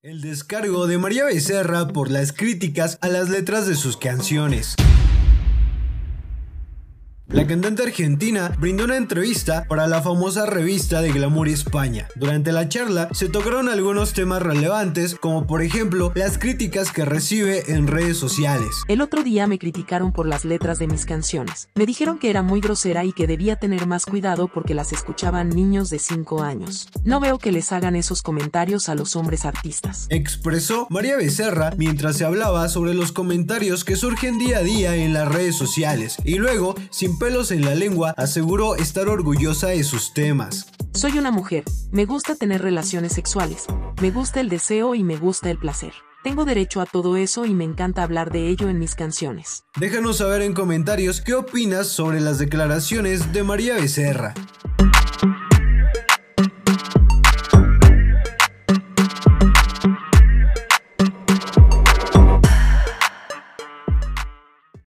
El descargo de María Becerra por las críticas a las letras de sus canciones. La cantante argentina brindó una entrevista para la famosa revista de Glamour España. Durante la charla se tocaron algunos temas relevantes, como por ejemplo las críticas que recibe en redes sociales. El otro día me criticaron por las letras de mis canciones. Me dijeron que era muy grosera y que debía tener más cuidado porque las escuchaban niños de 5 años. No veo que les hagan esos comentarios a los hombres artistas. Expresó María Becerra mientras se hablaba sobre los comentarios que surgen día a día en las redes sociales y luego, sin pelos en la lengua, aseguró estar orgullosa de sus temas. Soy una mujer, me gusta tener relaciones sexuales, me gusta el deseo y me gusta el placer. Tengo derecho a todo eso y me encanta hablar de ello en mis canciones. Déjanos saber en comentarios qué opinas sobre las declaraciones de María Becerra.